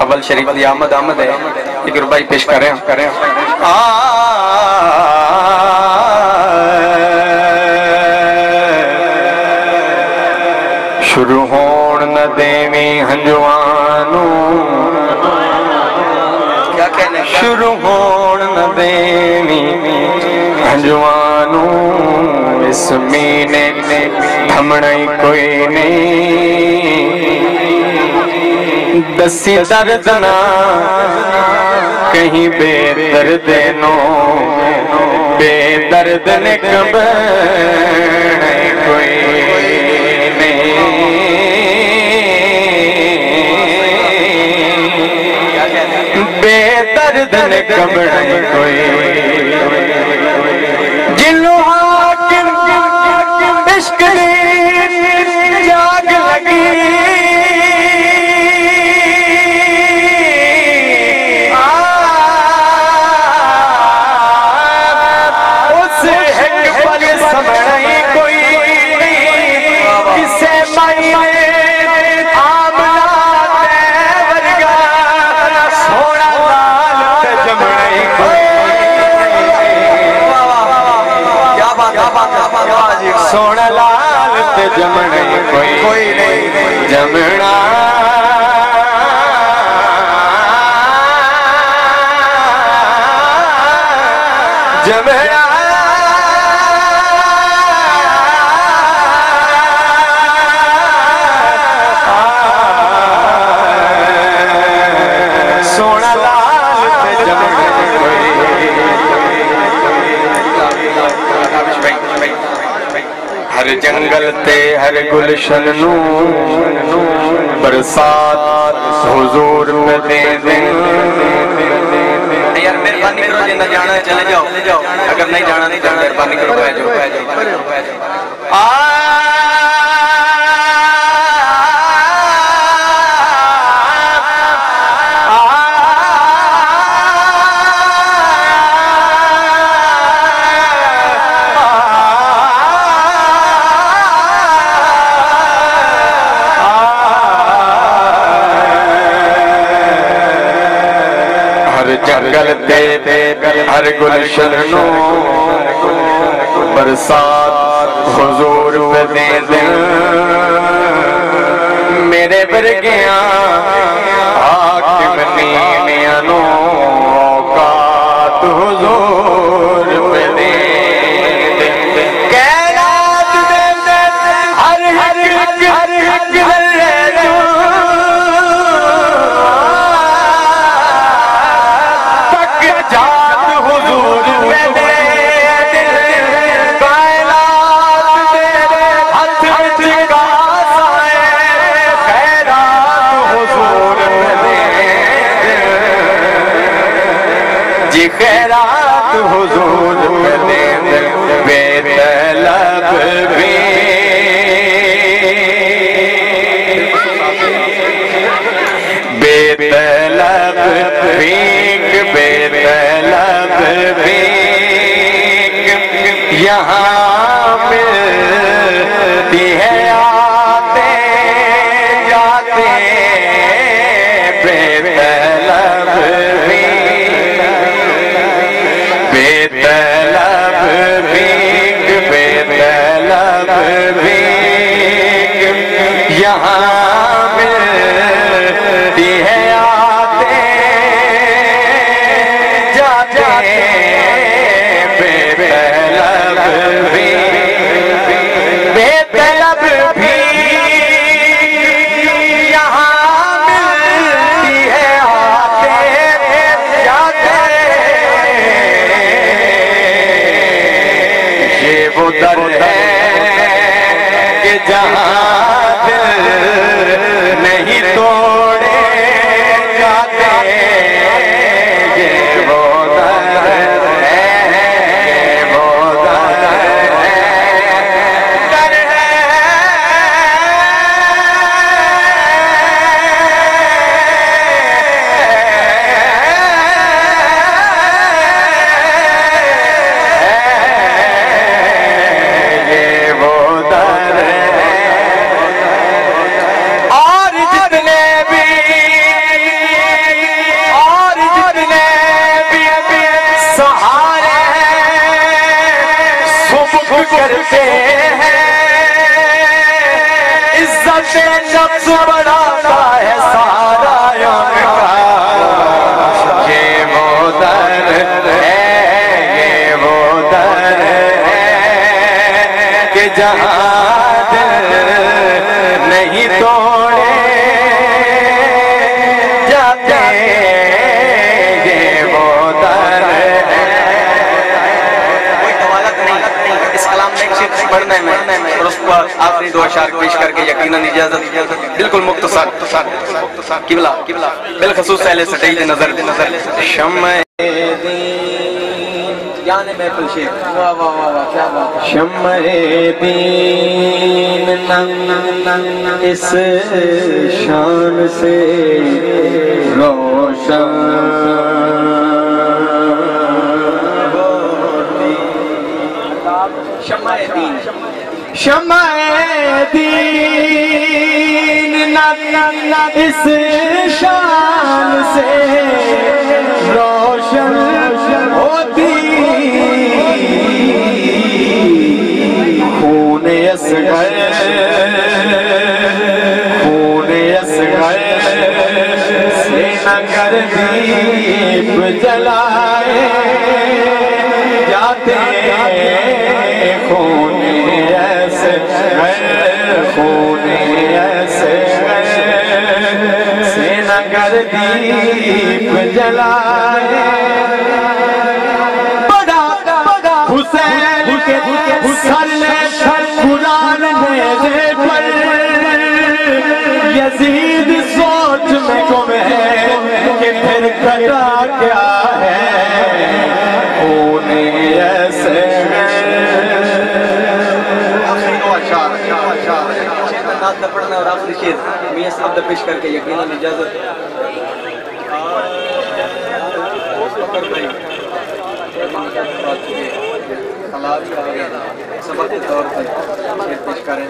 अव्वल शरीफ की आमद आमद है। एक रुपये पेश करें करें शुरू होण न देवी हंजवानू। क्या कहने शुरू होण न देवी हंजवानू। इस मीने ने थमना कोई नहीं। दसी दर्द ना कहीं बेदर्द नो बेदर्द ने कब कोई नहीं बेदर्द ने कबड़ कोई जिन्नो हाकिम जमड़ा जंगल ते हर गुलशन बरसात हुजूर करो जिन्ना जाना चले जाओ। अगर नहीं जाना नहीं जाना, मेहरबानी करो पै जाओ जाओ पै हर जंगल ते हर गुलशन नो। बरसात हुजूर में दे दे मेरे वर्गिया हाकिम नीमिया नो। औकात हुजूर जी खैरात हुजूर में दे दे बेतलब भी बेतलब बेतलब यहाँ यहाँ करते हैं। इज़्ज़त नफ्स बढ़ाता पढ़ने में और उसको आखिरी दो अशार पेश करके यकीनन इजाज़त बिल्कुल मुख्तसर किबला। किबला बिलखसूस अहले सटीद नज़र। नज़र दीन। नंग। इस शान से रोशन। शम्म दीन नंग इस शान से रोशन होती। खून असगर खून असगर से नगर दीप जलाए। जाते खून दीप जलाए बड़ा बड़ा हुसैन कुरान पर यजीद सोच में गुम है कि फिर कटा क्या है ऐसे में पढ़ना और आखिरी शेर मियाँ शब्द पेश करके यकीन इजाज़त सबक के तौर पर पेश करें।